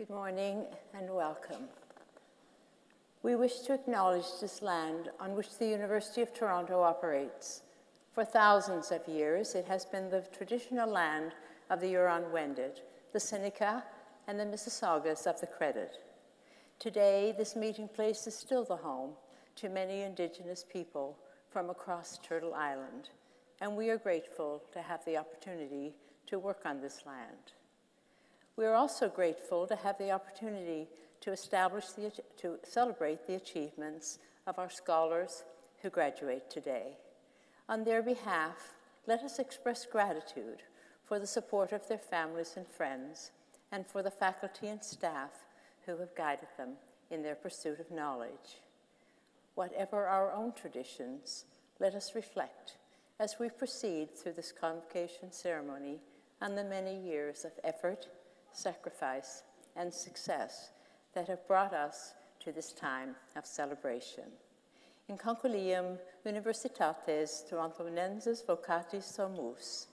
Good morning and welcome. We wish to acknowledge this land on which the University of Toronto operates. For thousands of years, it has been the traditional land of the Huron-Wendat, the Seneca, and the Mississaugas of the Credit. Today, this meeting place is still the home to many Indigenous people from across Turtle Island, and we are grateful to have the opportunity to work on this land. We are also grateful to have the opportunity to establish the, to celebrate the achievements of our scholars who graduate today. On their behalf, let us express gratitude for the support of their families and friends, and for the faculty and staff who have guided them in their pursuit of knowledge. Whatever our own traditions, let us reflect as we proceed through this convocation ceremony on the many years of effort, sacrifice, and success that have brought us to this time of celebration. In concilium Universitates Torontonenses Vocatis Somus.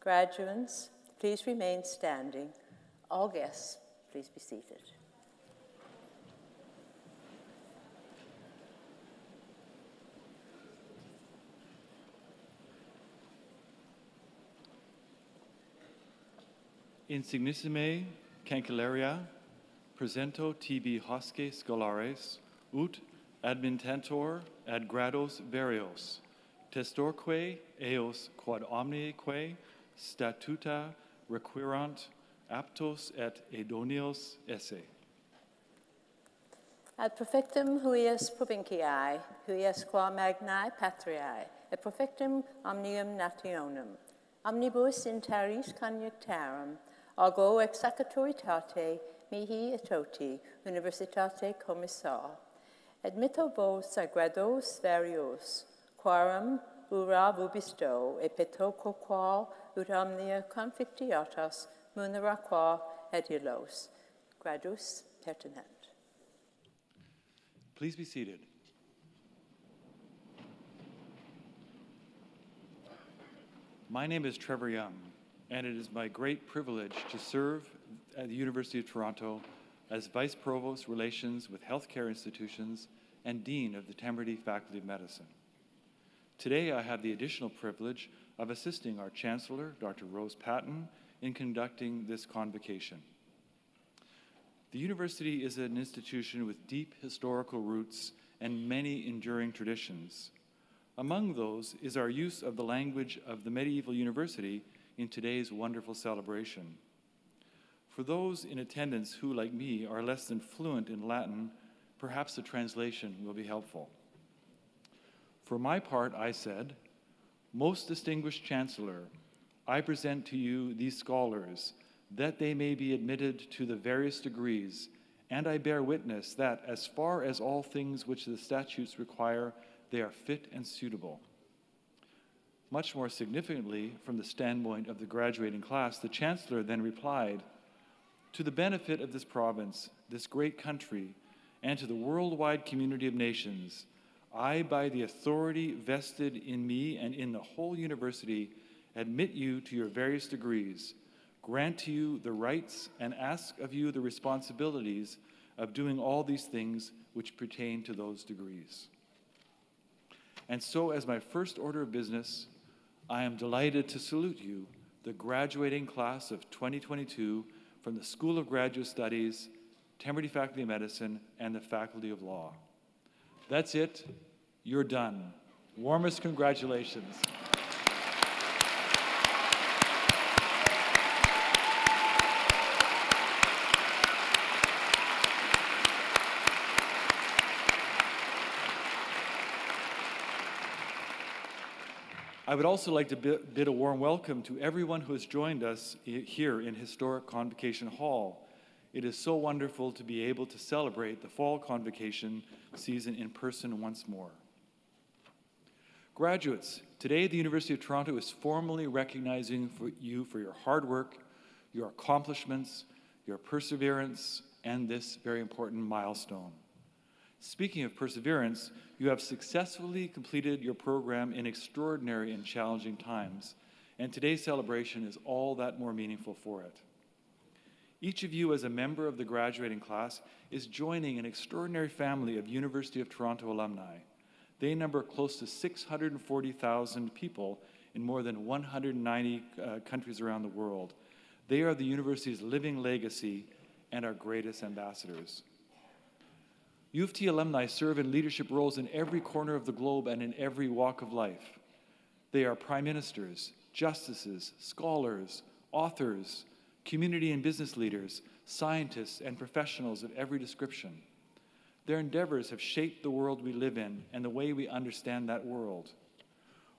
Graduates, please remain standing. All guests, please be seated. Insignissime Cancellaria presento tibi hosce scholares, ut admintantor ad grados varios, testorque eos quod omnique statuta requirant aptos et idonios esse. Ad perfectum huius provinciae, huius qua magnae patriae, et perfectum omnium nationum, omnibus interis conjunctarum, Mihi universitate commissar. Vos varios, ura vubisto, ut omnia munera qua. Gradus pertinent. Please be seated. My name is Trevor Young and it is my great privilege to serve at the University of Toronto as Vice Provost Relations with Healthcare Institutions and Dean of the Temerty Faculty of Medicine. Today, I have the additional privilege of assisting our Chancellor, Dr. Rose Patten, in conducting this convocation. The university is an institution with deep historical roots and many enduring traditions. Among those is our use of the language of the medieval university in today's wonderful celebration. For those in attendance who, like me, are less than fluent in Latin, perhaps the translation will be helpful. For my part, I said, Most distinguished Chancellor, I present to you these scholars that they may be admitted to the various degrees, and I bear witness that, as far as all things which the statutes require, they are fit and suitable. Much more significantly, from the standpoint of the graduating class, the Chancellor then replied To the benefit of this province, this great country, and to the worldwide community of nations, I, by the authority vested in me and in the whole university, admit you to your various degrees, grant to you the rights, and ask of you the responsibilities of doing all these things which pertain to those degrees. And so, as my first order of business, I am delighted to salute you, the graduating class of 2022 from the School of Graduate Studies, Temerty Faculty of Medicine, and the Faculty of Law. That's it. You're done. Warmest congratulations. I would also like to bid a warm welcome to everyone who has joined us here in historic Convocation Hall. It is so wonderful to be able to celebrate the fall convocation season in person once more. Graduates, today the University of Toronto is formally recognizing for you for your hard work, your accomplishments, your perseverance, and this very important milestone. Speaking of perseverance, you have successfully completed your program in extraordinary and challenging times, and today's celebration is all that more meaningful for it. Each of you, as a member of the graduating class, is joining an extraordinary family of University of Toronto alumni. They number close to 640,000 people in more than 190 uh, countries around the world. They are the university's living legacy and our greatest ambassadors. U of T alumni serve in leadership roles in every corner of the globe and in every walk of life. They are prime ministers, justices, scholars, authors, community and business leaders, scientists, and professionals of every description. Their endeavors have shaped the world we live in and the way we understand that world.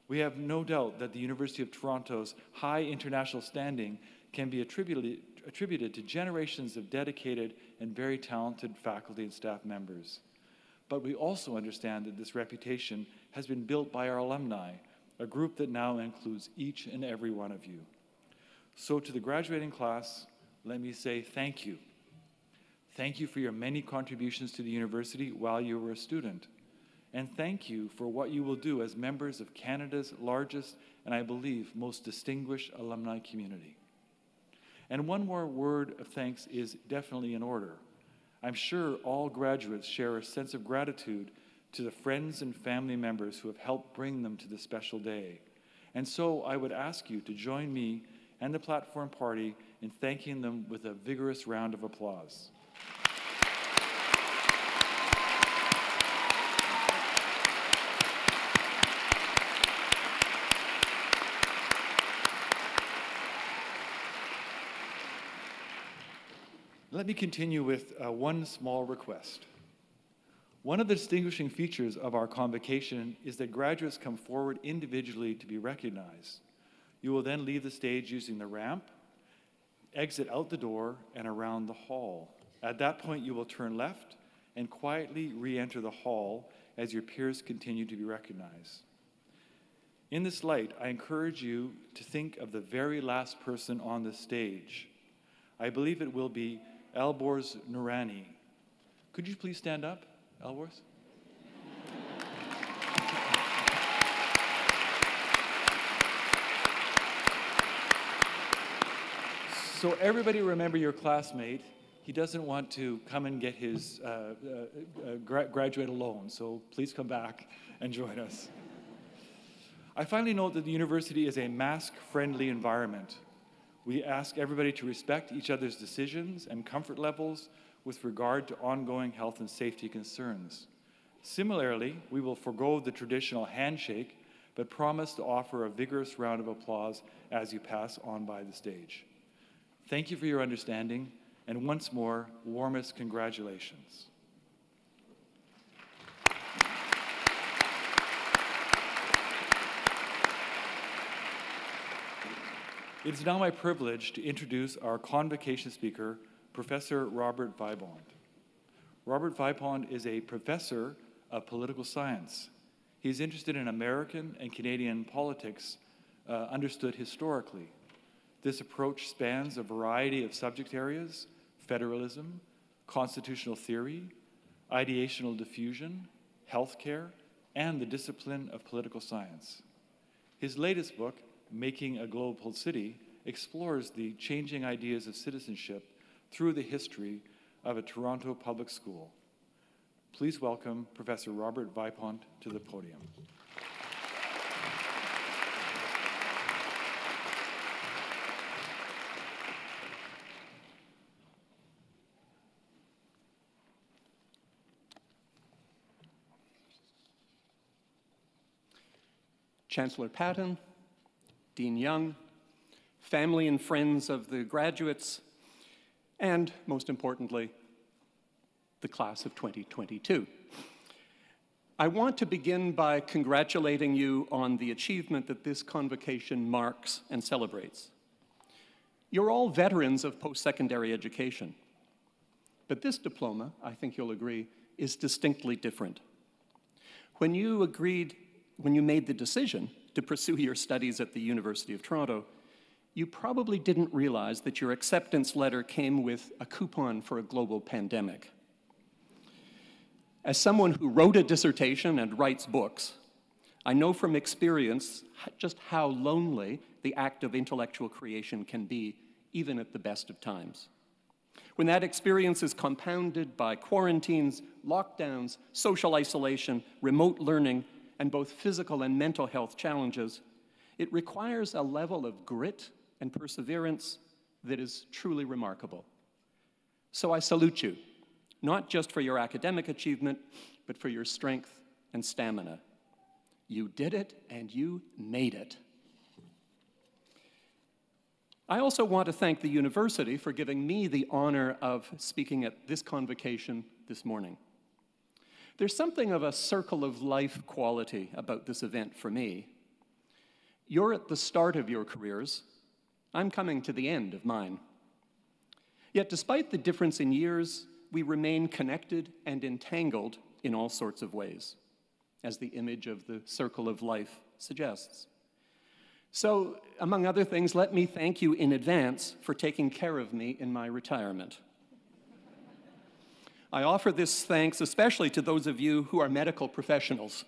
We have no doubt that the University of Toronto's high international standing can be attributed, attributed to generations of dedicated and very talented faculty and staff members. But we also understand that this reputation has been built by our alumni, a group that now includes each and every one of you. So, to the graduating class, let me say thank you. Thank you for your many contributions to the university while you were a student. And thank you for what you will do as members of Canada's largest and I believe most distinguished alumni community. And one more word of thanks is definitely in order. I'm sure all graduates share a sense of gratitude to the friends and family members who have helped bring them to this special day. And so I would ask you to join me and the Platform Party in thanking them with a vigorous round of applause. Let me continue with uh, one small request. One of the distinguishing features of our convocation is that graduates come forward individually to be recognized. You will then leave the stage using the ramp, exit out the door, and around the hall. At that point, you will turn left and quietly re enter the hall as your peers continue to be recognized. In this light, I encourage you to think of the very last person on the stage. I believe it will be Elborz Noorani. Could you please stand up, Elborz? So everybody remember your classmate. He doesn't want to come and get his uh, uh, uh, gra graduate alone, so please come back and join us. I finally note that the university is a mask-friendly environment. We ask everybody to respect each other's decisions and comfort levels with regard to ongoing health and safety concerns. Similarly, we will forego the traditional handshake, but promise to offer a vigorous round of applause as you pass on by the stage. Thank you for your understanding, and once more, warmest congratulations. It is now my privilege to introduce our convocation speaker, Professor Robert Vipond. Robert Vipond is a professor of political science. He is interested in American and Canadian politics uh, understood historically this approach spans a variety of subject areas federalism, constitutional theory, ideational diffusion, healthcare, and the discipline of political science. His latest book, Making a Global City, explores the changing ideas of citizenship through the history of a Toronto public school. Please welcome Professor Robert Vipond to the podium. Chancellor Patten, Dean Young, family and friends of the graduates, and most importantly, the class of 2022. I want to begin by congratulating you on the achievement that this convocation marks and celebrates. You're all veterans of post-secondary education, but this diploma, I think you'll agree, is distinctly different. When you agreed when you made the decision to pursue your studies at the University of Toronto, you probably didn't realize that your acceptance letter came with a coupon for a global pandemic. As someone who wrote a dissertation and writes books, I know from experience just how lonely the act of intellectual creation can be, even at the best of times. When that experience is compounded by quarantines, lockdowns, social isolation, remote learning, and both physical and mental health challenges, it requires a level of grit and perseverance that is truly remarkable. So I salute you, not just for your academic achievement, but for your strength and stamina. You did it and you made it. I also want to thank the university for giving me the honor of speaking at this convocation this morning. There's something of a circle of life quality about this event for me. You're at the start of your careers, I'm coming to the end of mine. Yet, despite the difference in years, we remain connected and entangled in all sorts of ways, as the image of the circle of life suggests. So, among other things, let me thank you in advance for taking care of me in my retirement. I offer this thanks especially to those of you who are medical professionals.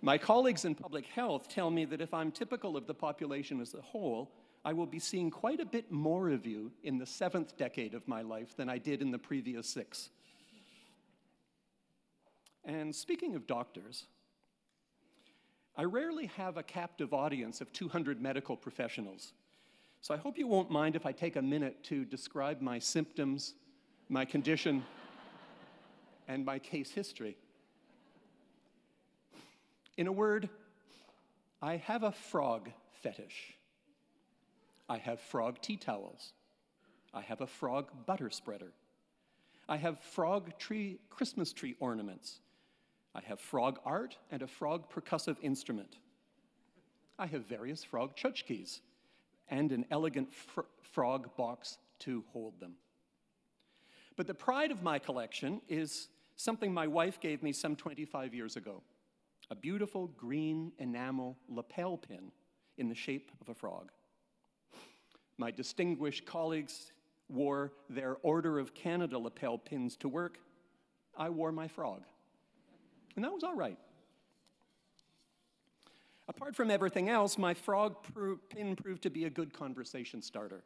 My colleagues in public health tell me that if I'm typical of the population as a whole, I will be seeing quite a bit more of you in the seventh decade of my life than I did in the previous six. And speaking of doctors, I rarely have a captive audience of 200 medical professionals. So I hope you won't mind if I take a minute to describe my symptoms, my condition, and my case history. In a word, I have a frog fetish. I have frog tea towels. I have a frog butter spreader. I have frog tree Christmas tree ornaments. I have frog art and a frog percussive instrument. I have various frog tchotchkes and an elegant fr frog box to hold them. But the pride of my collection is something my wife gave me some 25 years ago a beautiful green enamel lapel pin in the shape of a frog. My distinguished colleagues wore their Order of Canada lapel pins to work. I wore my frog. And that was all right. Apart from everything else, my frog pin proved to be a good conversation starter.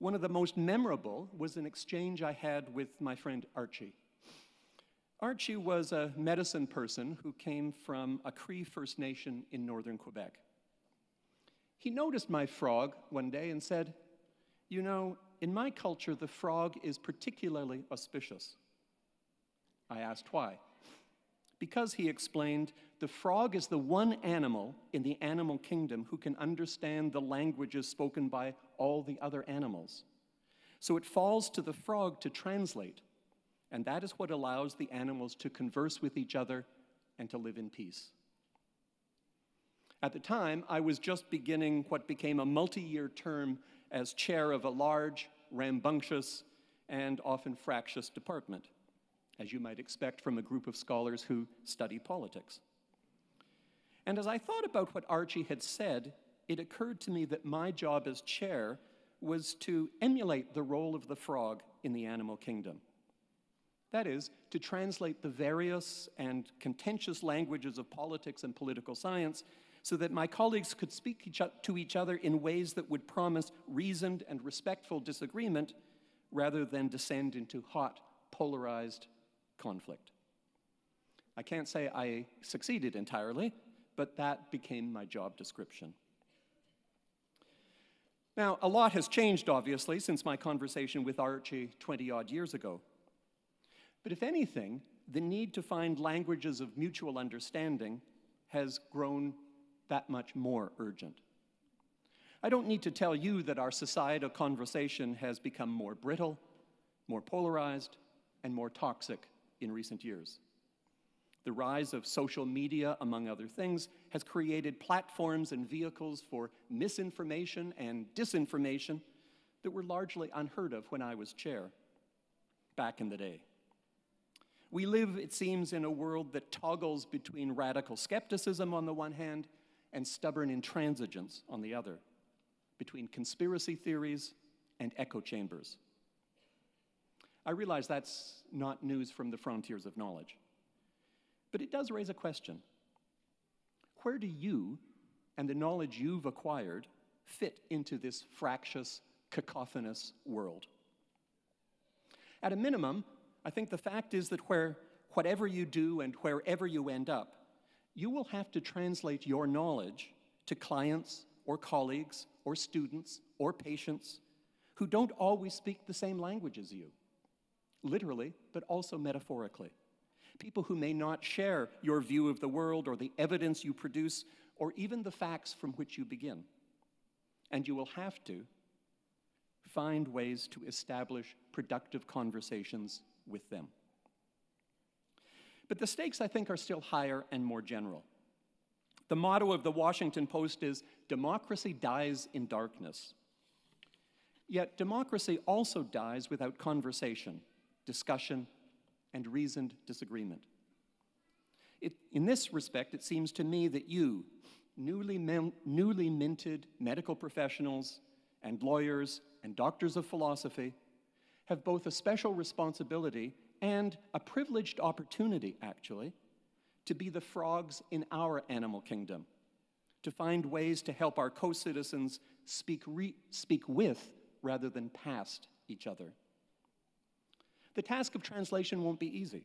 One of the most memorable was an exchange I had with my friend Archie. Archie was a medicine person who came from a Cree First Nation in northern Quebec. He noticed my frog one day and said, You know, in my culture, the frog is particularly auspicious. I asked why. Because, he explained, the frog is the one animal in the animal kingdom who can understand the languages spoken by all the other animals. So it falls to the frog to translate, and that is what allows the animals to converse with each other and to live in peace. At the time, I was just beginning what became a multi year term as chair of a large, rambunctious, and often fractious department as you might expect from a group of scholars who study politics. And as I thought about what Archie had said, it occurred to me that my job as chair was to emulate the role of the frog in the animal kingdom. That is, to translate the various and contentious languages of politics and political science so that my colleagues could speak each to each other in ways that would promise reasoned and respectful disagreement rather than descend into hot, polarized conflict. I can't say I succeeded entirely, but that became my job description. Now, a lot has changed, obviously, since my conversation with Archie 20 odd years ago. But if anything, the need to find languages of mutual understanding has grown that much more urgent. I don't need to tell you that our societal conversation has become more brittle, more polarized, and more toxic in recent years. The rise of social media, among other things, has created platforms and vehicles for misinformation and disinformation that were largely unheard of when I was chair back in the day. We live, it seems, in a world that toggles between radical skepticism on the one hand and stubborn intransigence on the other, between conspiracy theories and echo chambers. I realize that's not news from the frontiers of knowledge. But it does raise a question. Where do you and the knowledge you've acquired fit into this fractious, cacophonous world. At a minimum, I think the fact is that where, whatever you do and wherever you end up, you will have to translate your knowledge to clients or colleagues or students or patients who don't always speak the same language as you, literally, but also metaphorically. People who may not share your view of the world or the evidence you produce or even the facts from which you begin. And you will have to find ways to establish productive conversations with them. But the stakes, I think, are still higher and more general. The motto of the Washington Post is democracy dies in darkness. Yet democracy also dies without conversation, discussion, and reasoned disagreement. It, in this respect, it seems to me that you, newly, newly minted medical professionals and lawyers and doctors of philosophy, have both a special responsibility and a privileged opportunity, actually, to be the frogs in our animal kingdom, to find ways to help our co citizens speak, speak with rather than past each other. The task of translation won't be easy,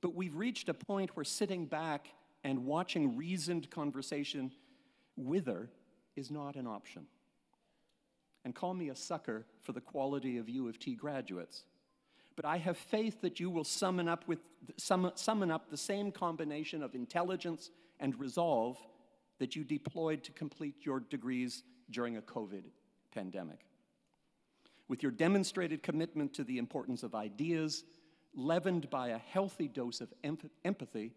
but we've reached a point where sitting back and watching reasoned conversation wither is not an option and call me a sucker for the quality of U of T graduates. But I have faith that you will summon up, with, summon up the same combination of intelligence and resolve that you deployed to complete your degrees during a COVID pandemic. With your demonstrated commitment to the importance of ideas, leavened by a healthy dose of empathy,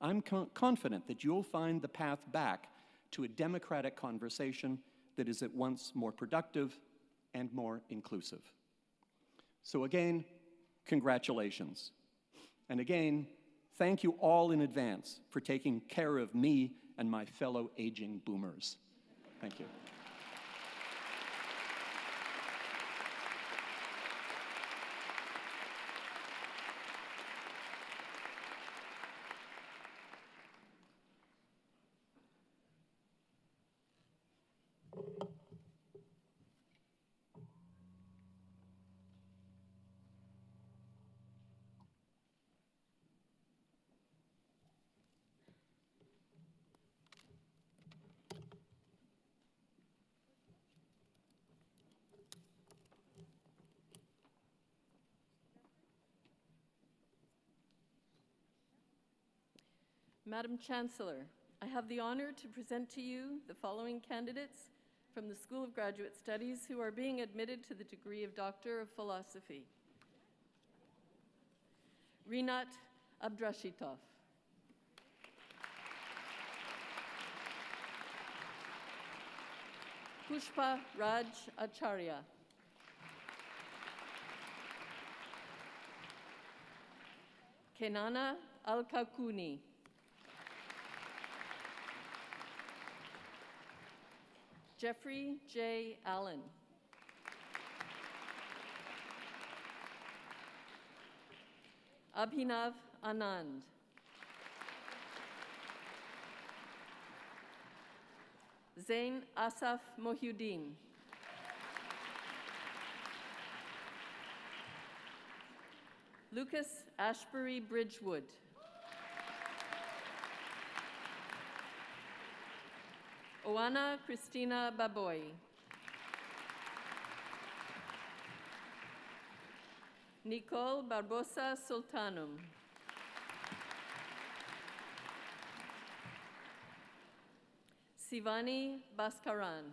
I'm confident that you'll find the path back to a democratic conversation that is at once more productive and more inclusive. So, again, congratulations. And again, thank you all in advance for taking care of me and my fellow aging boomers. Thank you. Madam Chancellor, I have the honor to present to you the following candidates from the School of Graduate Studies who are being admitted to the degree of Doctor of Philosophy. Rinat Abdrashitov. Pushpa Raj Acharya. Kenana Alkakuni. Jeffrey J. Allen. Abhinav Anand. Zain Asaf Mohyuddin. Lucas Ashbury Bridgewood. Oana Christina Baboy. Nicole Barbosa Sultanum. Sivani Baskaran.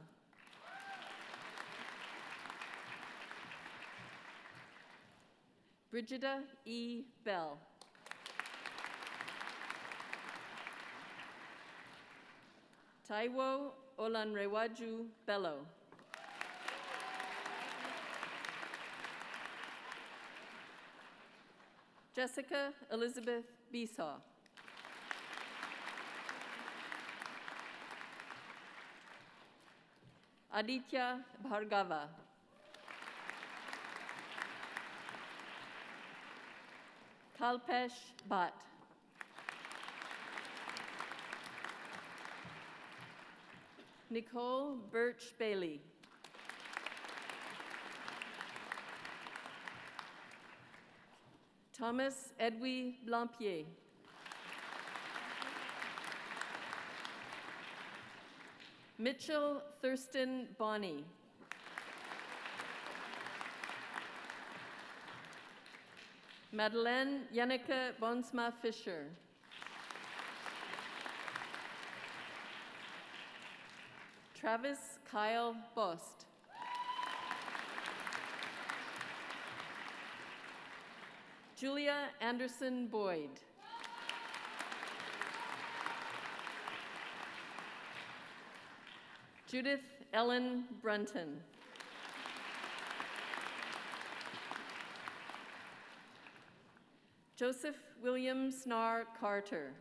Brigida E. Bell. Taiwo Olanrewaju Bello. Jessica Elizabeth Besaw. Aditya Bhargava. Kalpesh Bhatt. Nicole Birch Bailey. Thomas Edwy Blampier. Mitchell Thurston Bonney. Madeleine Yannicka Bonsma Fisher. Travis Kyle Bost. Julia Anderson Boyd. Judith Ellen Brunton. Joseph William Snar Carter.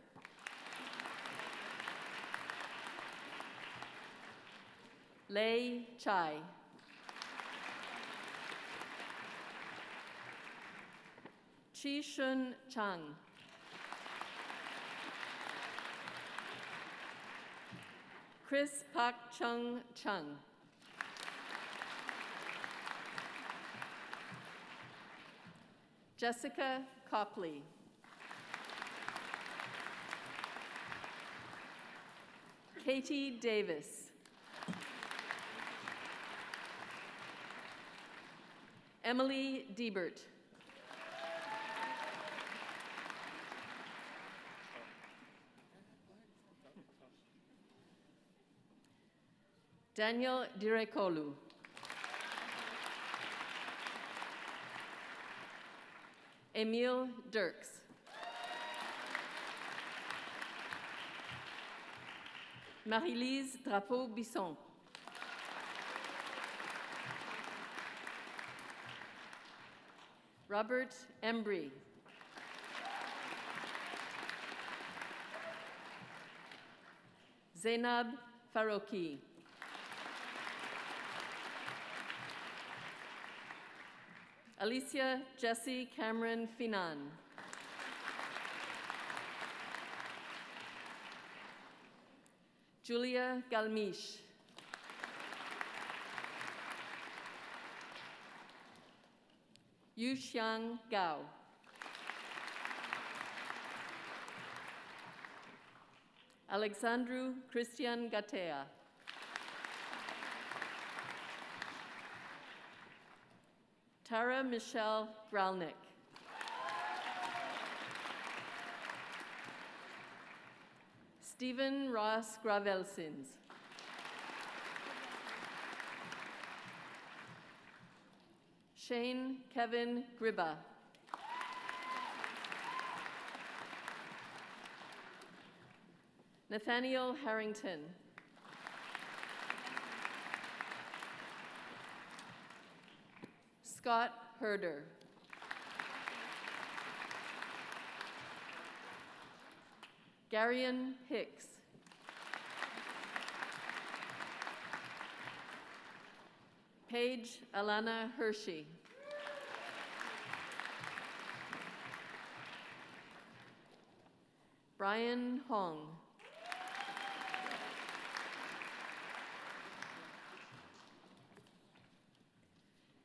Lei Chai. Chi Shun Chang. Chris Pak Chung Chung. Jessica Copley. Katie Davis. Emily Diebert. Daniel Direkolu. Emil Dirks. Marie-Lise Drapeau-Bisson. Robert Embry. Zainab Faroki. Alicia Jesse Cameron Finan. Julia Galmiche. Yuxiang Gao. Alexandru Christian Gatea. Tara Michelle Gralnick. Stephen Ross Gravelsins. Shane Kevin Gribba. Nathaniel Harrington. Scott Herder. Garion Hicks. Paige Alana Hershey. Brian Hong.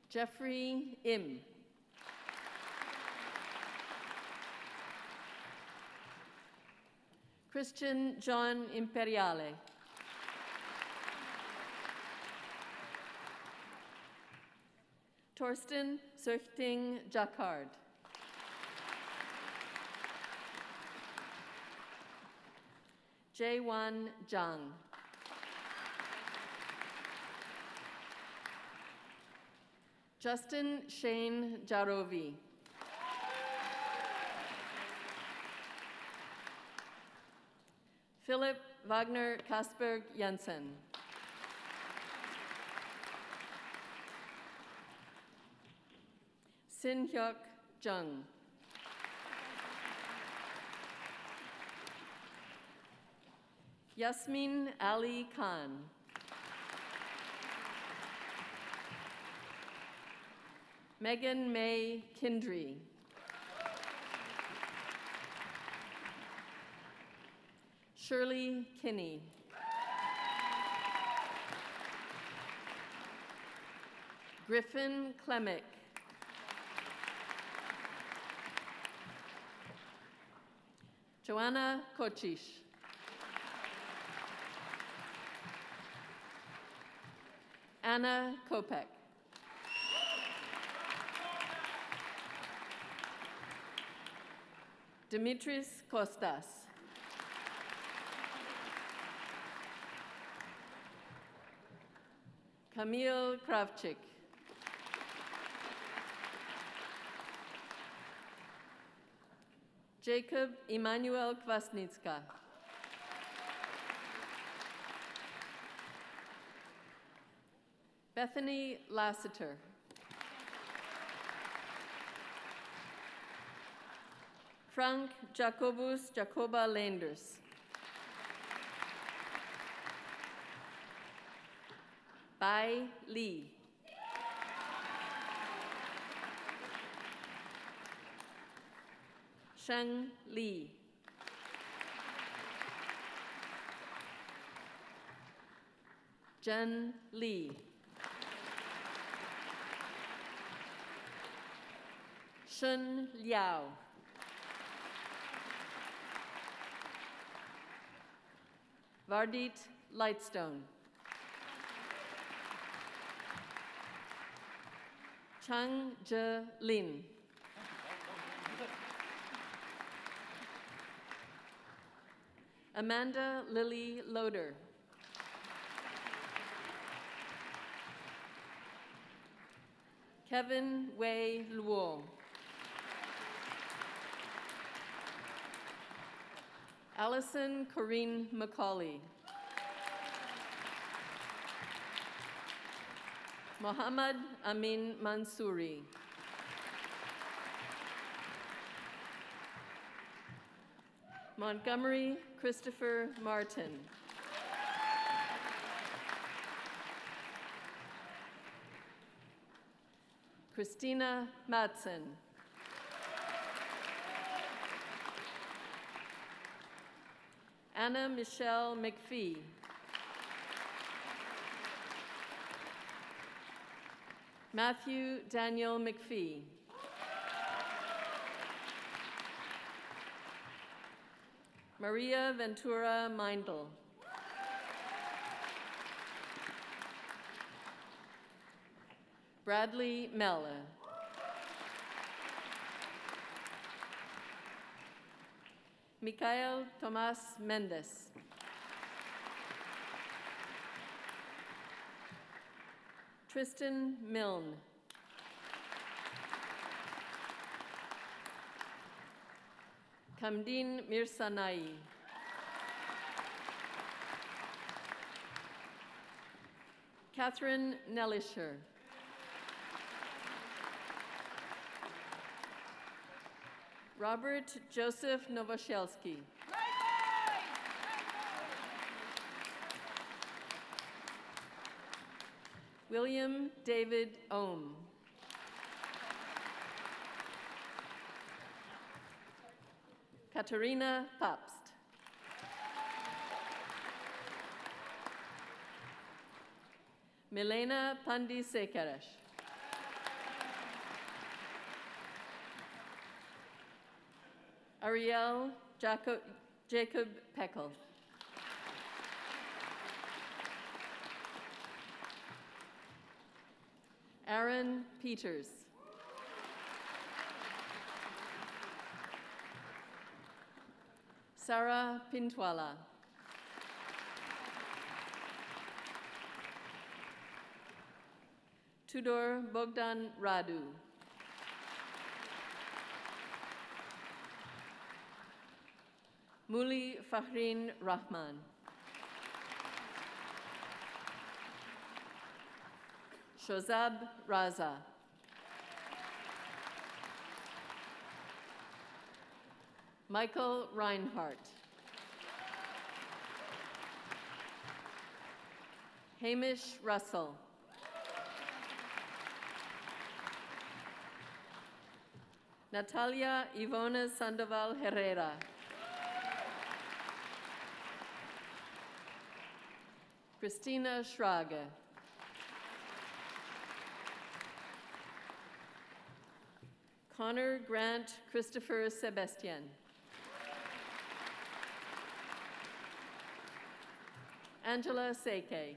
Jeffrey Im. Christian John Imperiale. Torsten Söchting Jacquard. Jae-Wan Jang. Justin Shane Jarovi. Philip Wagner Kasberg Jensen. Sin Hyuk Jung. Yasmin Ali Khan. Megan May Kindry. Shirley Kinney. Griffin Klemick. Joanna Kochish. Anna Kopek. Dimitris Kostas. Kamil Kravchik. Jacob Emanuel Kwasnicka. Bethany Lassiter. Frank Jacobus Jacoba Landers. Bai Lee. Sheng Li. Jen Li. Shen Liao. Vardit Lightstone. Chang Je Lin. Amanda Lily Loader. Kevin Wei Luo. Allison Corinne McCauley. Mohammad Amin Mansouri. Montgomery Christopher Martin. Christina Matson. Anna Michelle McPhee. Matthew Daniel McPhee. Maria Ventura Meindl. Bradley Mella. Mikhail Tomas Mendes. Tristan Milne. Kamdin Mirsanai. Catherine Nellisher. Robert Joseph Novoselsky. William David Ohm. Katarina Papst. Milena Pandisekaresh. Ariel Jacob, Jacob Peckel. Aaron Peters. Sarah Pintwala. Tudor Bogdan Radu. Muli Fahrin Rahman. Shozab Raza. Michael Reinhardt. Hamish Russell. Natalia Ivona Sandoval Herrera. Christina Schrage. Connor Grant Christopher Sebastian, Angela Seike.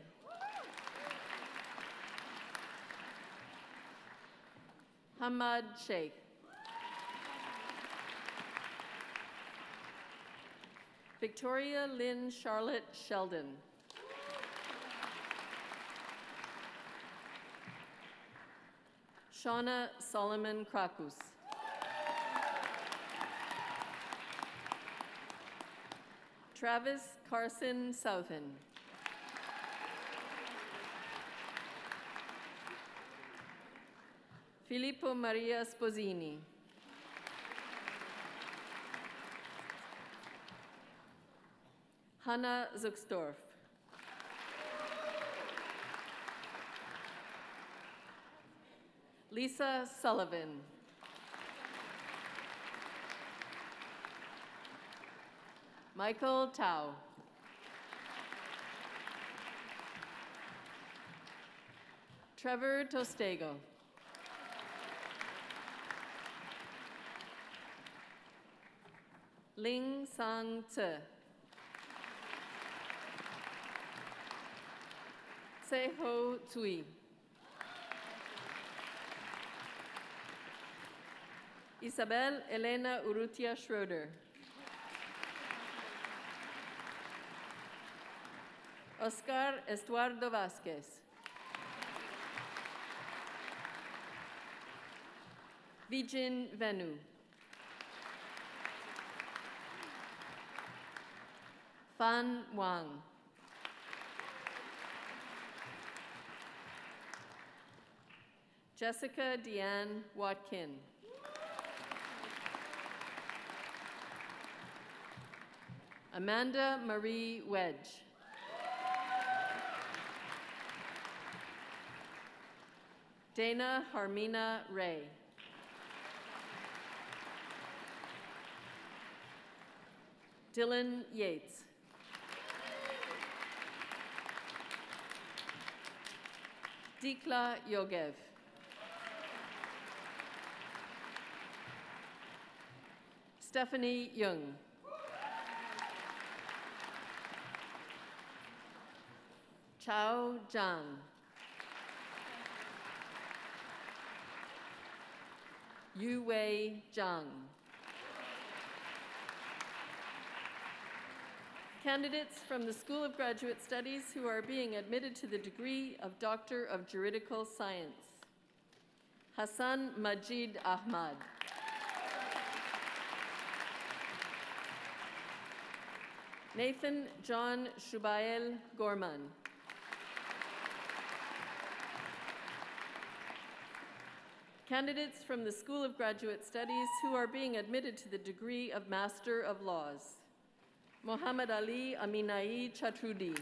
Hamad Sheikh. Victoria Lynn Charlotte Sheldon. Shauna Solomon Krakus. Travis Carson Southen. Filippo Maria Sposini. Hanna Zucksdorf. Lisa Sullivan. Michael Tao. Trevor Tostego. Ling Sang Tse. Seho Tui. Isabel Elena Urrutia Schroeder. Oscar Estuardo Vasquez. Vijin Venu. Fan Wang. Jessica Deanne Watkin. Amanda Marie Wedge. Dana Harmina Ray. Dylan Yates. Dikla Yogev. Stephanie Young. Chao Zhang. Yu Wei Zhang. Candidates from the School of Graduate Studies who are being admitted to the degree of Doctor of Juridical Science. Hassan Majid Ahmad. Nathan John Shubael Gorman. Candidates from the School of Graduate Studies who are being admitted to the degree of Master of Laws. Mohammed Ali Aminai Chatrudi.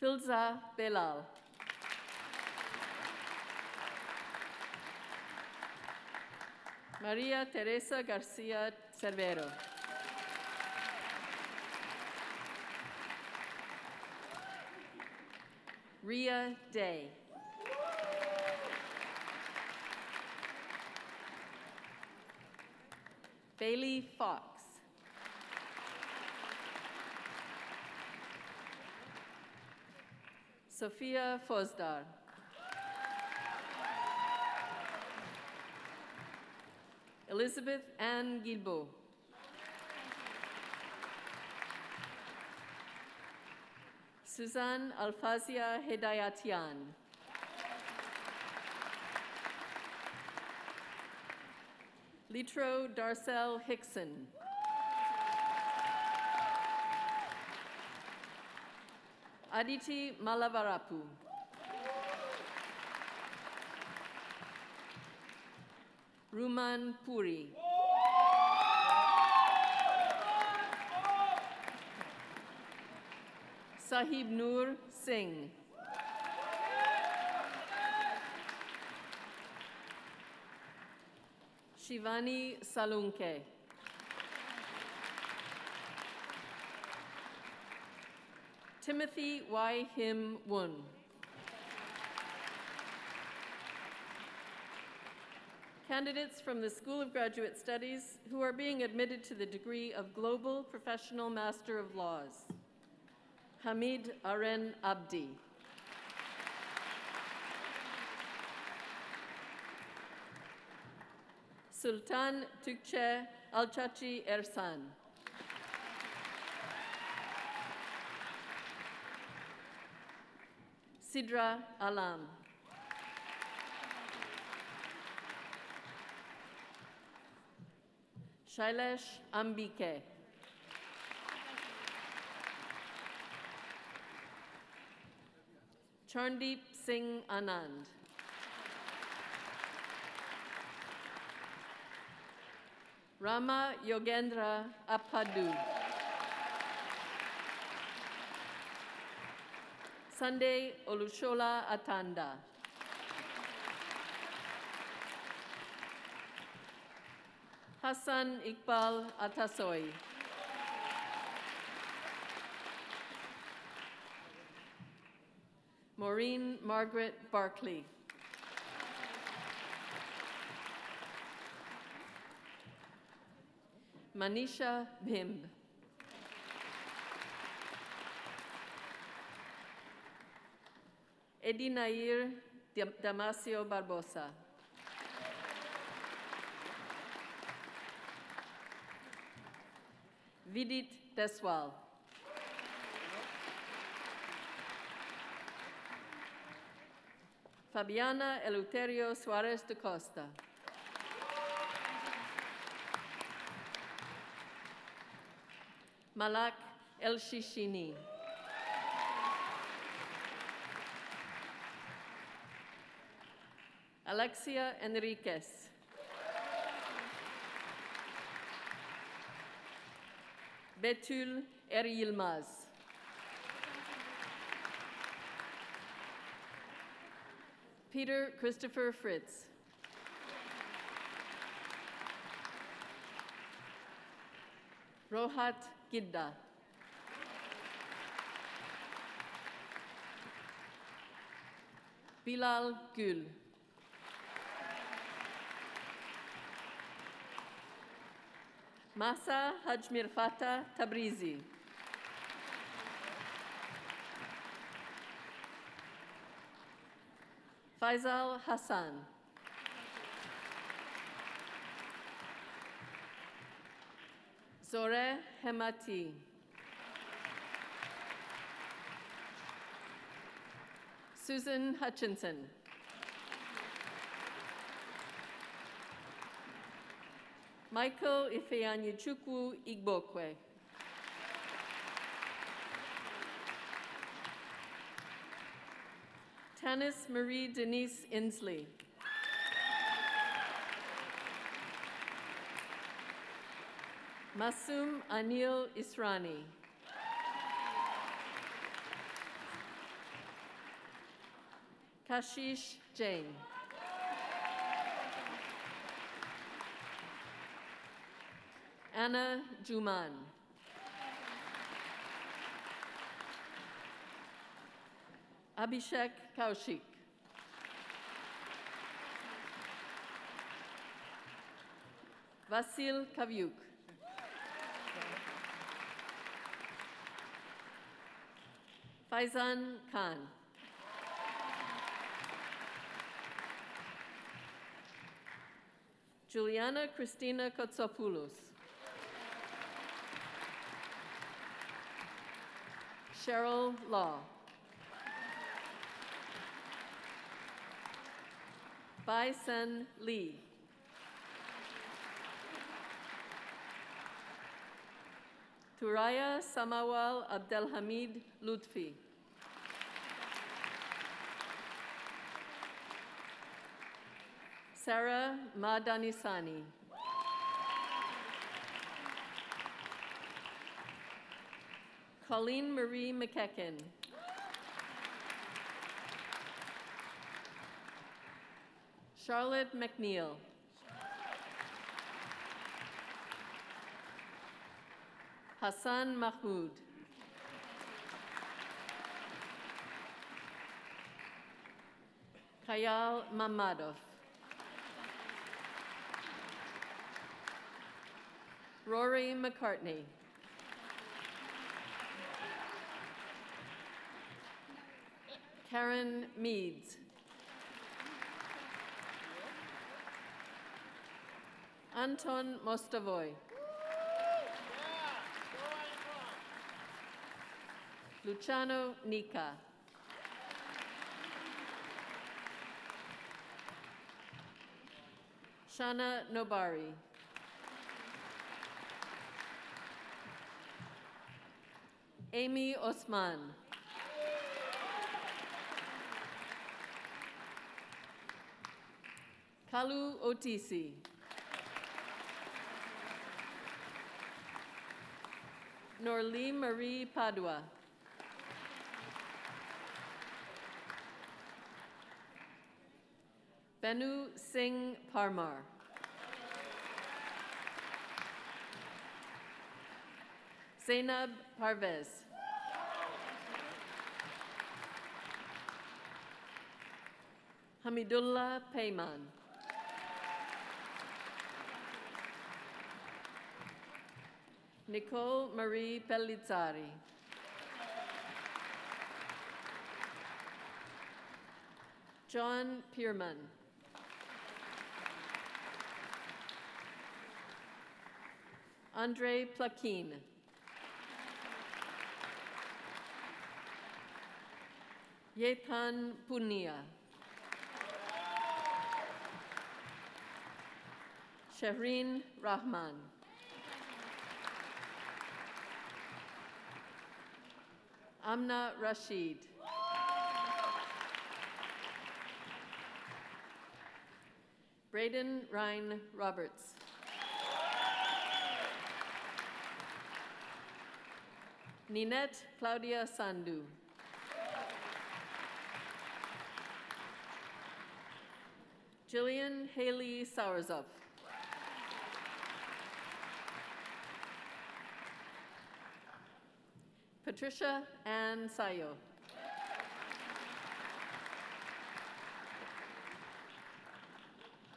Filza Belal. Maria Teresa Garcia Cervero. Ria Day. Bailey Fox. Sophia Fosdar. Elizabeth Ann Guilbeault. Suzanne Alfazia Hedayatian. Litro Darcel Hickson. Aditi Malavarapu. Ruman Puri. Sahib Noor Singh. Shivani Salunke. Timothy Y. Him Woon. Candidates from the School of Graduate Studies who are being admitted to the degree of Global Professional Master of Laws. Hamid Aren Abdi. Sultan Tukche Alchachi Ersan. Sidra Alam. Shailesh Ambike. Charndeep Singh Anand. Rama Yogendra Apadu. Sunday Olushola Atanda. Hassan Iqbal Atasoy. Maureen Margaret Barclay. Manisha Bimb. Edinair Dam- Damasio Barbosa. Vidit Deswal. Fabiana Eleuterio Suarez de Costa. Malak El Shishini. Alexia Enriquez. Betül Er Yilmaz. Peter Christopher Fritz. Rohat Gidda. Bilal Gül. Masa Hajmirfata Tabrizi. Faisal Hassan. Zore Hemati. Susan Hutchinson. Michael Ifeanyichukwu Igbokwe. Tanis Marie Denise Inslee. Masum Anil Israni. Kashish Jain. Anna Juman. Abhishek Kaushik. Vasil Kavyuk. Faizan Khan. Juliana Christina Kotsopoulos. Cheryl Law. Bai Sen Lee. Turaya Samawal Abdelhamid Lutfi. Sarah Madanisani. Colleen Marie McKecken. Charlotte McNeil. Hassan Mahmoud. Kayal Mamadov. Rory McCartney. Karen Meads. Anton Mostavoy. Luciano Nica. Shana Nobari. Amy Osman. Kalu Otisi. Norlee Marie Padua. Benu Singh Parmar. Zainab Parvez. Hamidullah Payman. Nicole Marie Pellizzari. John Pierman. Andre Plakin. Yetan Punia. Shahrin Rahman. Amna Rashid. Braden Ryan Roberts. Ninette Claudia Sandu. Jillian Haley Sauersop. Patricia Ann Sayo.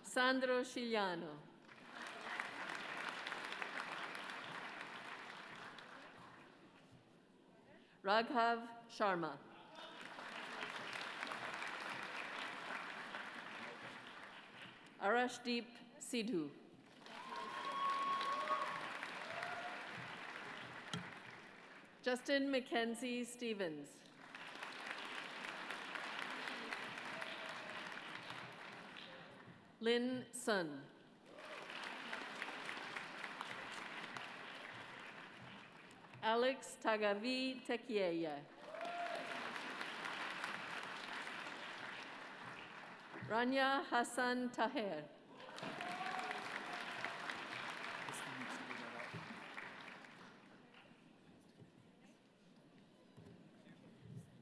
Sandro Scigliano. Raghav Sharma. Arashdeep Sidhu. Justin Mackenzie Stevens. Lynn Sun. Alex Tagavi Tekieya. Rania Hassan Taher.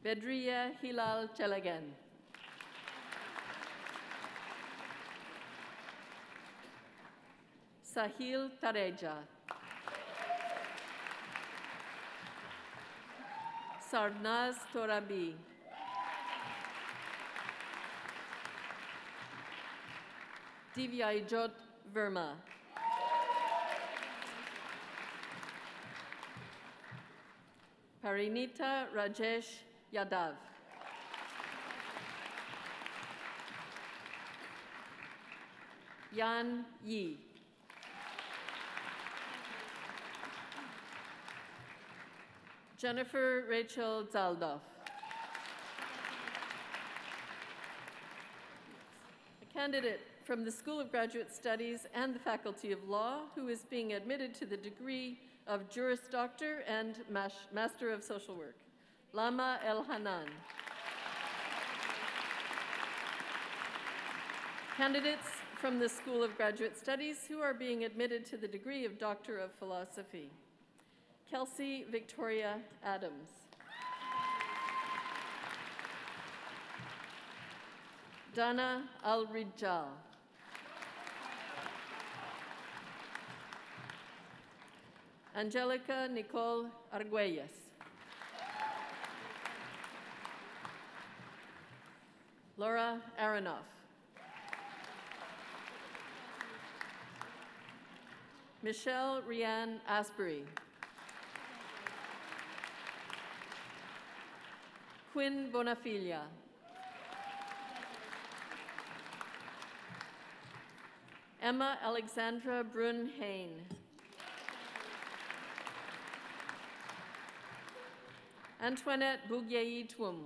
Bedriya Hilal Chelagan. Sahil Tareja. Sarnaz Torabi. Divya Divyajot Verma. Parinita Rajesh Yadav. Yan Yi. Jennifer Rachel Zaldoff. A candidate from the School of Graduate Studies and the Faculty of Law who is being admitted to the degree of Juris Doctor and Master of Social Work. Lama El Hanan. Candidates from the School of Graduate Studies who are being admitted to the degree of Doctor of Philosophy. Kelsey Victoria Adams. Dana Al-Rijal. Angelica Nicole Arguelles. Laura Aronoff. Michelle Rianne Asbury. Quinn Bonafiglia. Emma Alexandra Brun Hain. Antoinette Bougueyi Twum.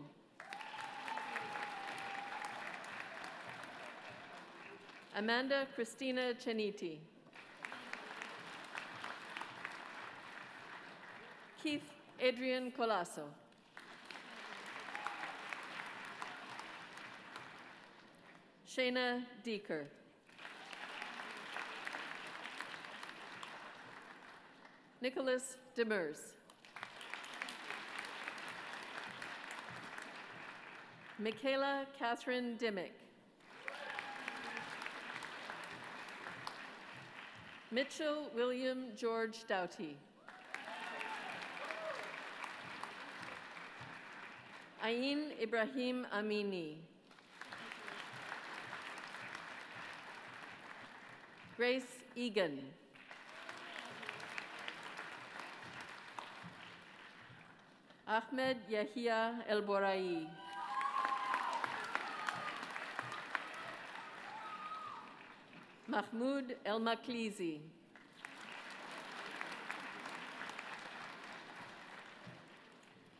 Amanda Christina Chaniti. Keith Adrian Colasso. Shayna Deeker. Nicholas Demers. Michaela Catherine Dimmick. Mitchell William George Doughty. Ain Ibrahim Amini. Grace Egan. Ahmed Yahia El Borai. Mahmoud El Maklizi.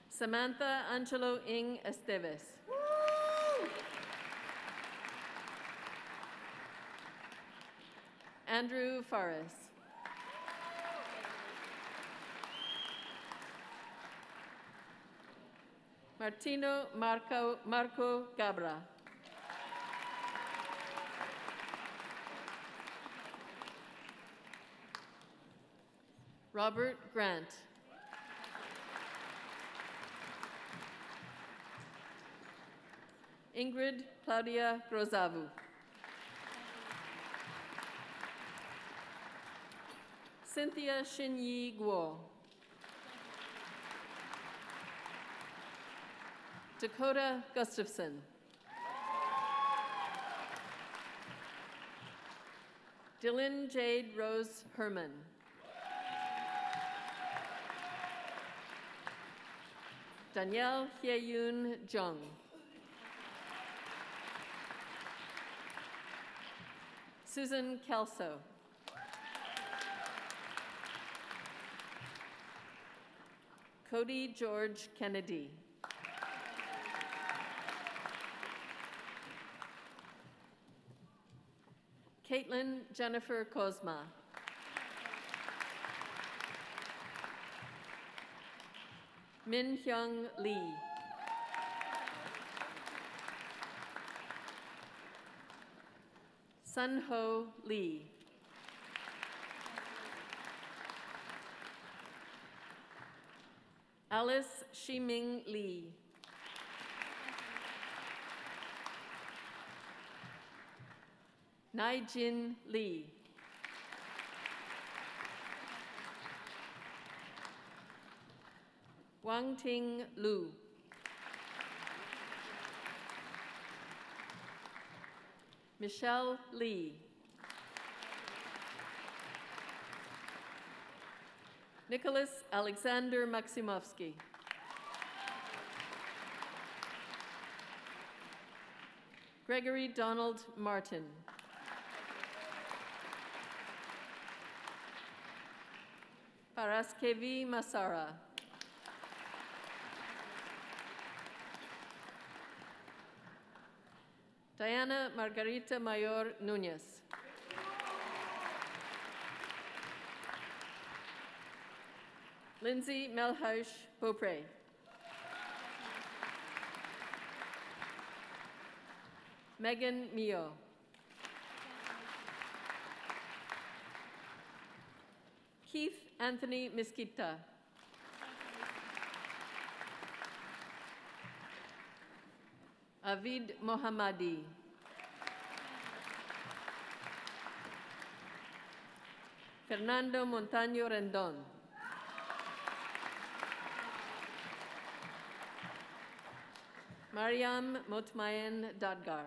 Samantha Angelo Ing Esteves. Andrew Faris. Martino Marco, Marco Gabra. Robert Grant. Ingrid Claudia Grozavu. Cynthia Shinyi Guo. Dakota Gustafson. Dylan Jade Rose Herman. Danielle Hyeyun Jung. Susan Kelso. Cody George Kennedy. Caitlin Jennifer Kozma. Min Hyung Lee. Sun Ho Lee. Alice Shiming Lee. Naijin Lee. Wang Ting Lu. Michelle Lee. Nicholas Alexander Maximovsky. Gregory Donald Martin. Paraskevi Masara. Diana Margarita Mayor Nunez. Lindsay Melhausch Beaupre. Megan Mio. Keith Anthony Mesquita. Avid Mohammadi. Fernando Montaño Rendon. Mariam Motmayen Dadgar.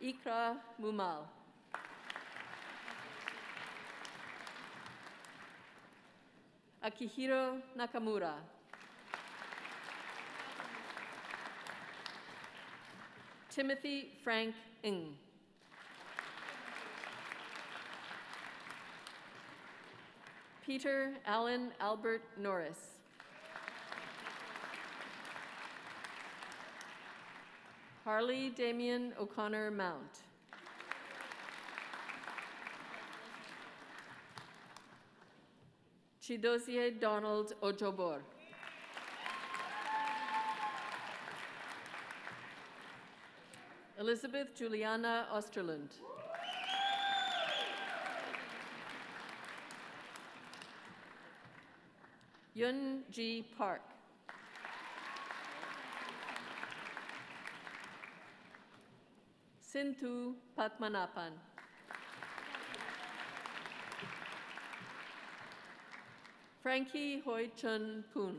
Ikra Mumal. Akihiro Nakamura. Timothy Frank Ng. Peter Allen Albert Norris. Harley Damien O'Connor Mount. Chidozie Donald Ojobor. Elizabeth Juliana Osterlund. Yun Ji Park. Sinthu Patmanapan. Frankie Hoi Chun Poon.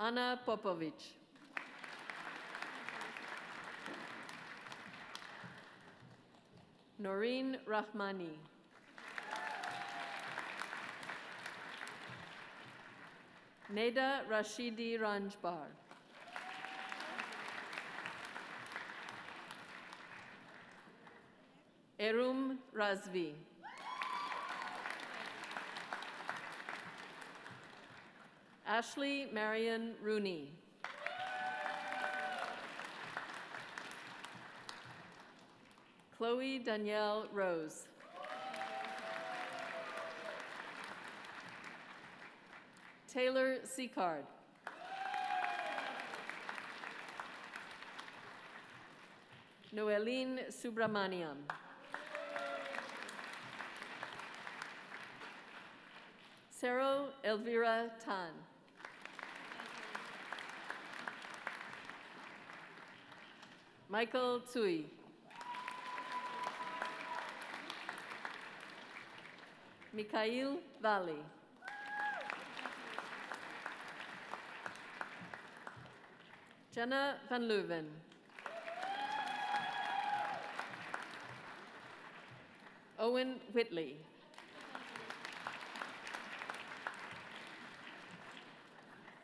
Anna Popovic. Noreen Rahmani. Neda Rashidi Ranjbar. Erum Razvi. Ashley Marion Rooney. Chloe Danielle Rose. Taylor Seacard. Noeline Subramaniam. Sarah Elvira Tan. Michael Tsui. Mikhail Valley. Jenna van Leuven. Owen Whitley.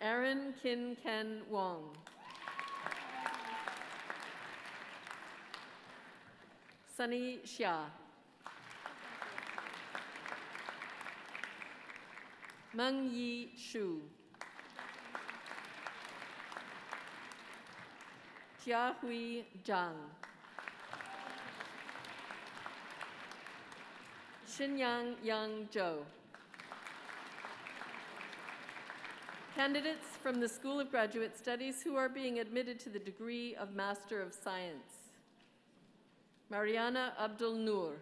Aaron Kin Ken Wong. Sunny Xia. Meng Yi Shu. Jiahui Zhang. Xinyang Yang Zhou. Candidates from the School of Graduate Studies who are being admitted to the degree of Master of Science. Mariana Abdul Noor.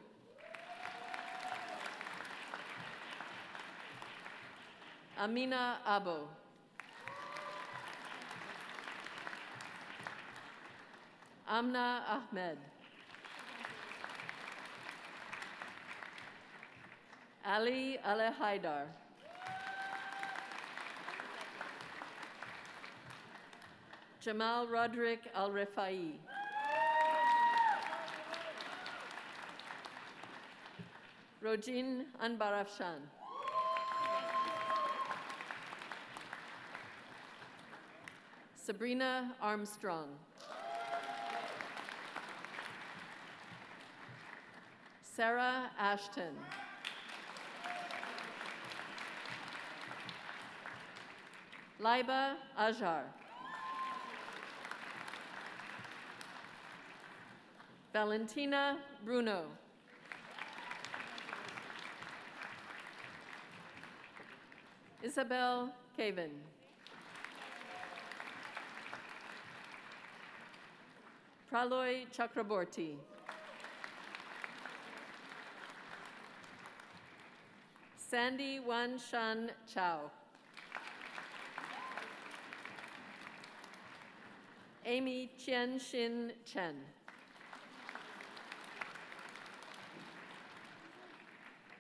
Amina Abo. Amna Ahmed. Ali Ale Haidar. Jamal Roderick Al Refai. Rojin Anbarafshan. Sabrina Armstrong. Sarah Ashton. Laiba Ajar. Valentina Bruno. Isabel Caven. Praloy Chakraborty. Sandy Wan Shan Chow. Amy Chen Shin Chen.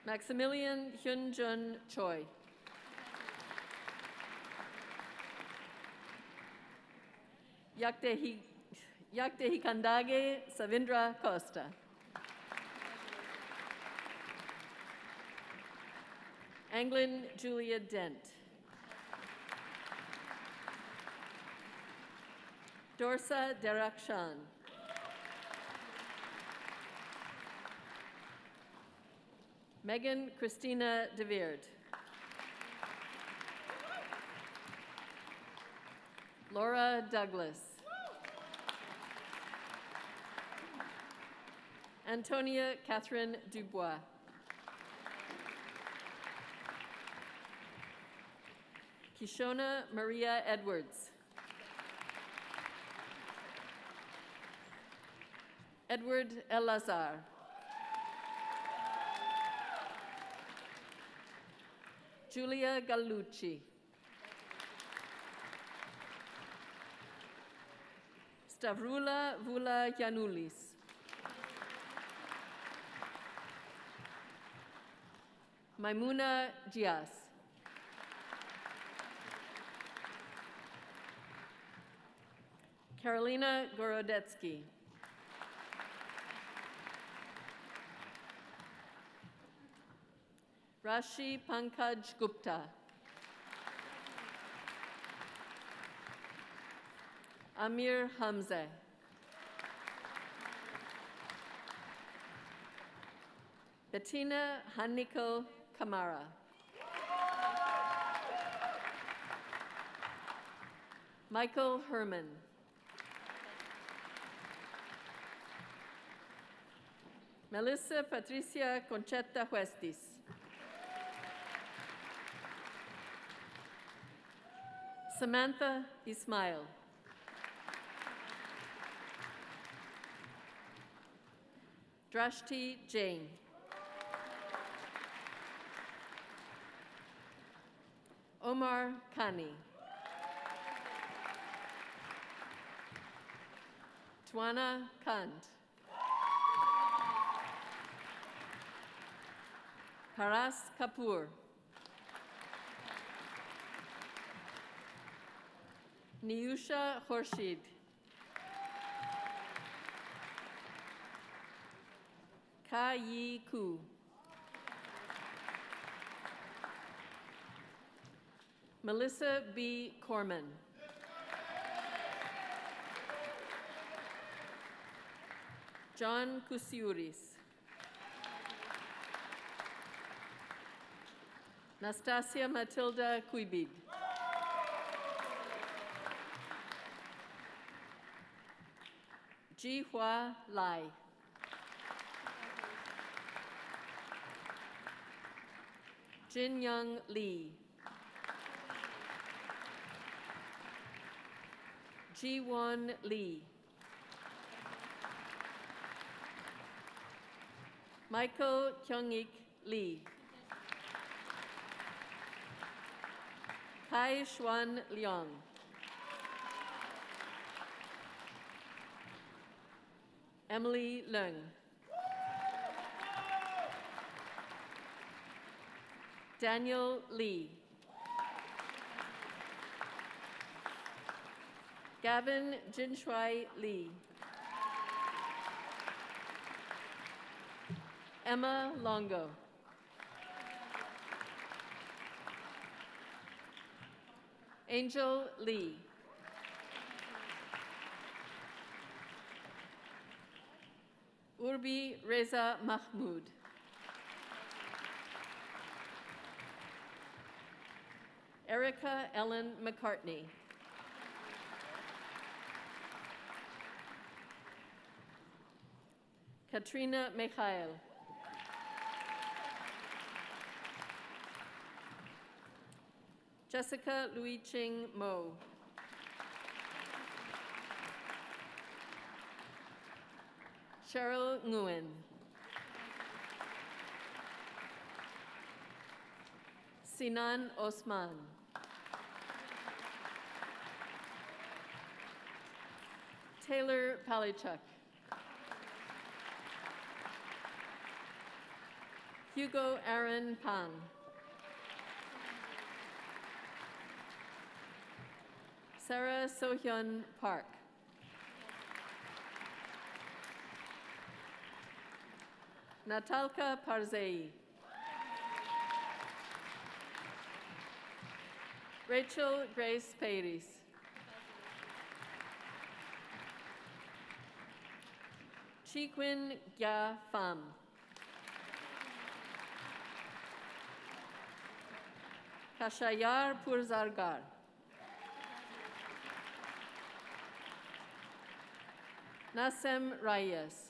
Maximilian Hyunjun Choi. Yaktehikandage Savindra Costa. Anglin Julia Dent. Dorsa Derakshan. Megan Christina DeVeerd. Laura Douglas. Antonia Catherine Dubois. Kishona Maria Edwards. Edward Elazar. Julia Gallucci. Stavrula Vula Yanoulis. Maimuna Gias. Carolina Gorodetsky. Rashi Pankaj Gupta. Amir Hamza. Bettina Haniko Kamara. Michael Herman. Melissa Patricia Conchetta Huestis. Samantha Ismail. Drashti Jain. Omar Kani. Twana Kant. Paras Kapoor. Niyusha Khorshid. Ka Yi Ku. Melissa B. Corman. John Kusiuris. Nastasia Matilda Kuibid. Ji Hua Lai. Jin Young Lee. Ji Won Lee. Michael Kyung-ik Lee. Kai Xuan Leong. Emily Leung. Daniel Lee. Gavin Jinshui Lee. Emma Longo. Angel Lee. Reza Mahmoud. Erica Ellen McCartney. Katrina Mikhail. Jessica Louis Ching Mo. Cheryl Nguyen. Sinan Osman. Taylor Palichuk. Hugo Aaron Pan. Sarah Sohyun Park. Natalka Parzei. Rachel Grace Peiris. Chiquin Gya Pham. Kashayar Purzargar. Nasem Reyes.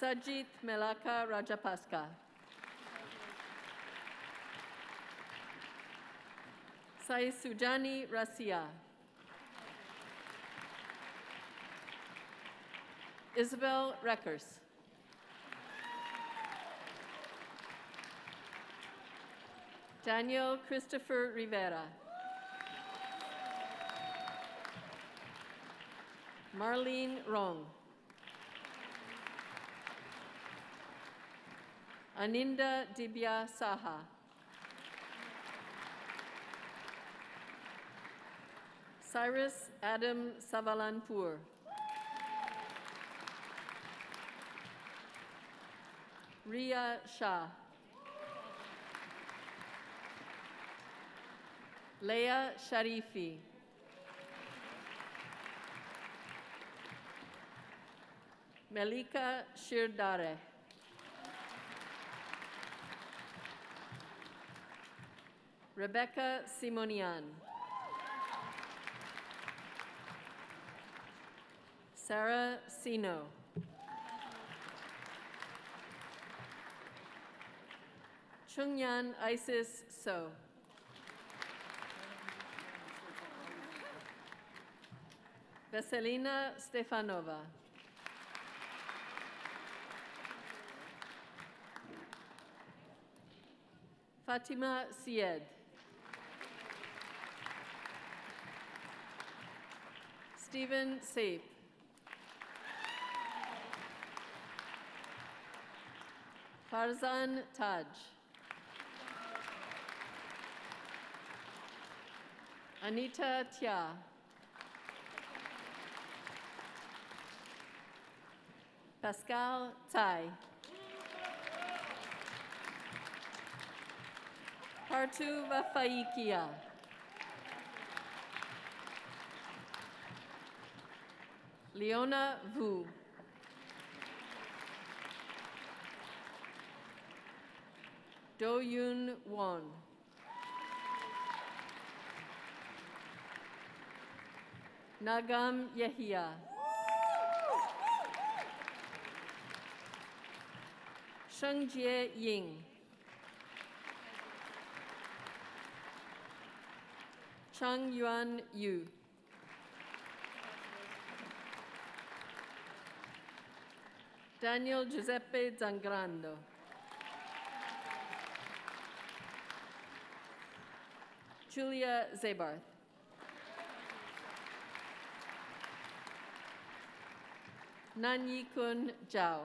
Sajit Melaka Rajapaska. Sai Sujani Rasia. Isabel Reckers. Daniel Christopher Rivera. Marlene Rong. Aninda Dibya Saha. Cyrus Adam Savalanpur. Ria Shah. Leah Sharifi. Melika Shirdare. Rebecca Simonian. Sarah Sino. Chungyan Isis So. Veselina Stefanova. Fatima Sied. Stephen Sape. Farzan Taj. Anita Tia. Pascal Tai. Partu Vafaikia. Leona Vu. Do Yun Won. Nagam Yehia. Shengjie Ying. Chang Yuan Yu. Daniel Giuseppe Zangrando. Julia Zabarth. Nanyi Kun Zhao.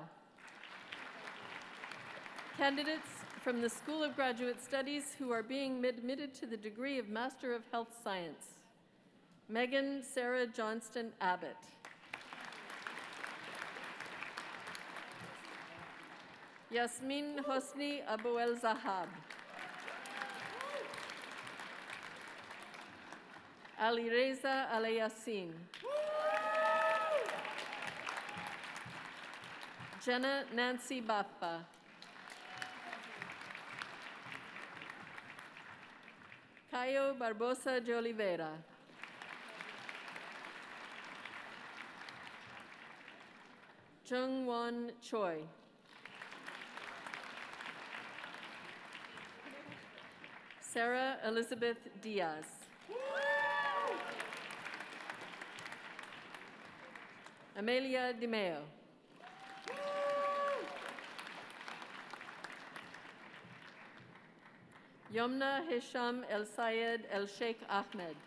Candidates from the School of Graduate Studies who are being admitted to the degree of Master of Health Science. Megan Sarah Johnston Abbott. Yasmin Hosni Abu El Zahab. Ali Reza Alayasin. Jenna Nancy Baffa. Caio Barbosa de Oliveira. Jung Won Choi. Sarah Elizabeth Diaz. Amelia DiMeo. Yomna Hisham El Sayed El Sheikh Ahmed.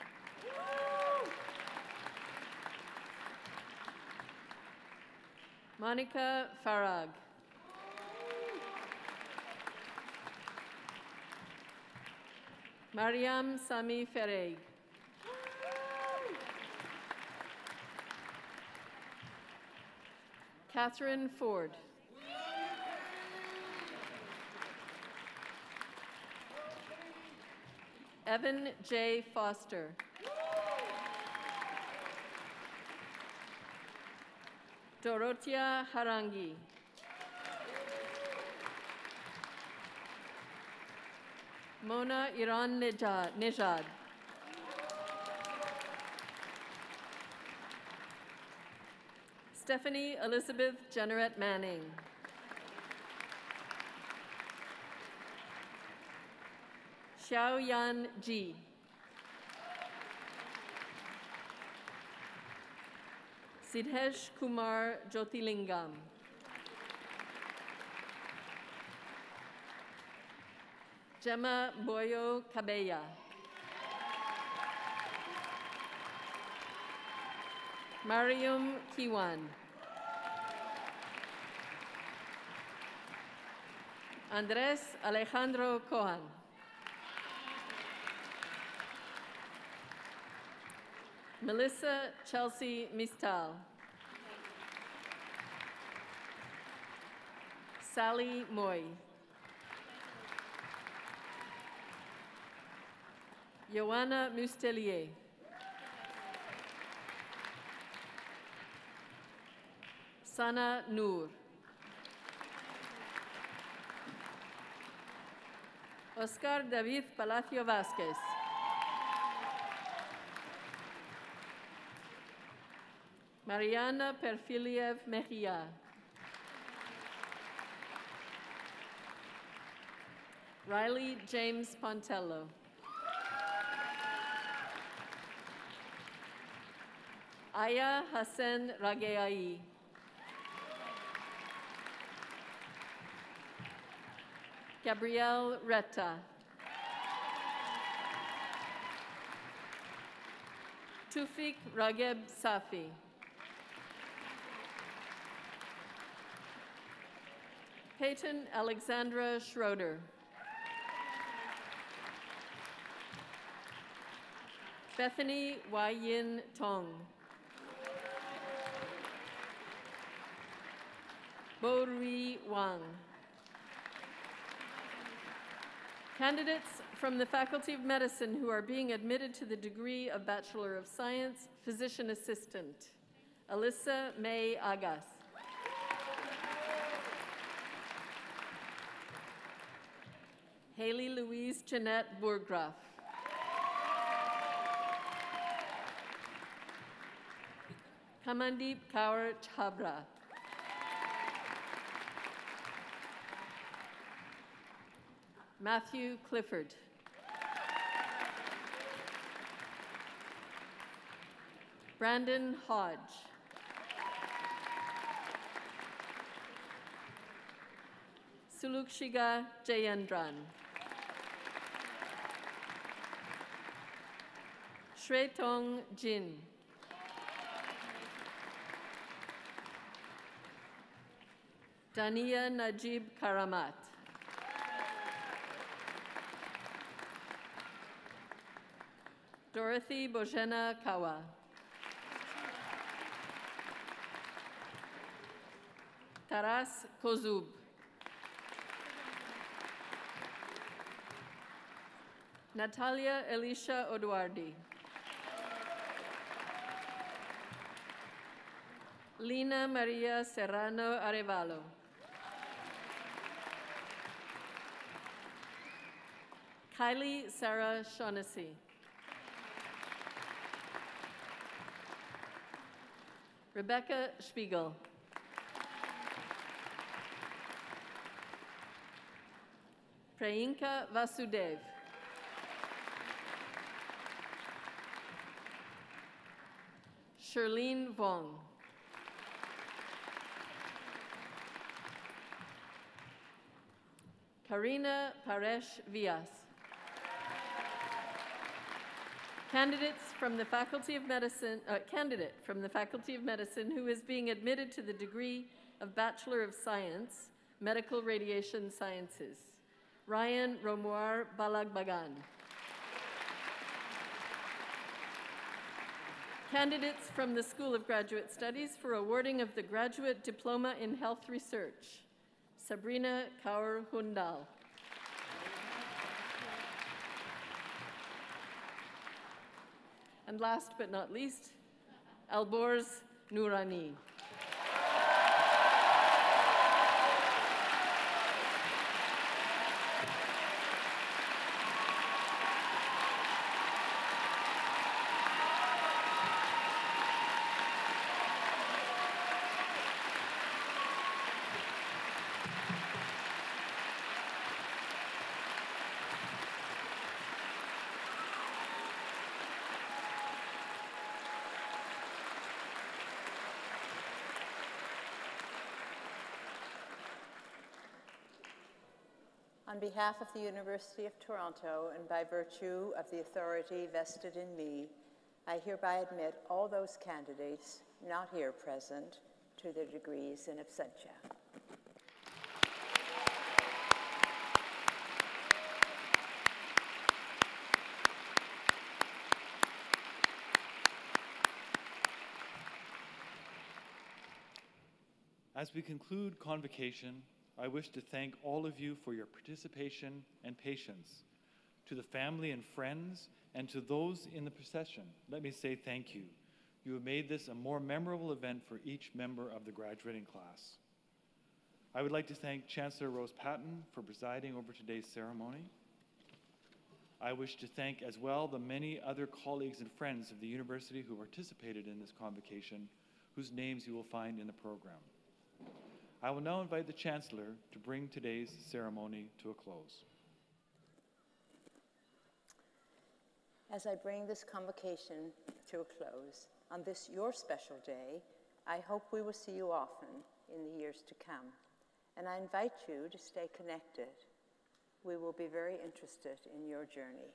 Monica Farag. Mariam Sami Fereg. Catherine Ford. Evan J. Foster. Dorotia Harangi. Mona Iran Nejad. Stephanie Elizabeth Jenneret Manning. Xiao Yan Ji. Sidhesh Kumar Jyotilingam. Gemma Boyo Cabella. Mariam Kiwan. Andres Alejandro Cohan. Melissa Chelsea Mistal. Sally Moy. Joanna Mustelier. Sana Noor. Oscar David Palacio Vázquez. Mariana Perfiliev Mejia. Riley James Pontello. Aya Hassan Rageai. Gabrielle Retta. Tufik Rageb Safi. Peyton Alexandra Schroeder. Bethany Wai Yin Tong. Bo Rui Wang. Candidates from the Faculty of Medicine who are being admitted to the degree of Bachelor of Science, Physician Assistant. Alyssa May Agas. Haley Louise Jeanette Burgraff. Kamandeep Kaur Chabra. Matthew Clifford. Brandon Hodge. Sulukshiga Jayendran. Shretong Jin. Dania Najib Karamat. Dorothy Bojena Kawa. Taras Kozub. Natalia Elisha Oduardi. Lina Maria Serrano Arevalo. Kylie Sarah Shaughnessy. Rebecca Spiegel. Prayinka Vasudev. Sherlene Vong. Karina Paresh Vias. Candidates from the Faculty of Medicine, uh, candidate from the Faculty of Medicine who is being admitted to the degree of Bachelor of Science, Medical Radiation Sciences. Ryan Romuar Balagbagan. Candidates from the School of Graduate Studies for awarding of the Graduate Diploma in Health Research. Sabrina Kaur Hundal. And last but not least, Alborz Nourani. On behalf of the University of Toronto and by virtue of the authority vested in me, I hereby admit all those candidates not here present to their degrees in absentia. As we conclude convocation, I wish to thank all of you for your participation and patience. To the family and friends, and to those in the procession, let me say thank you. You have made this a more memorable event for each member of the graduating class. I would like to thank Chancellor Rose Patten for presiding over today's ceremony. I wish to thank as well the many other colleagues and friends of the university who participated in this convocation, whose names you will find in the program. I will now invite the Chancellor to bring today's ceremony to a close. As I bring this convocation to a close, on this your special day, I hope we will see you often in the years to come. And I invite you to stay connected. We will be very interested in your journey.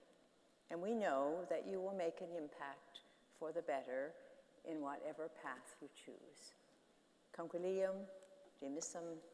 And we know that you will make an impact for the better in whatever path you choose. Concilium demissum est.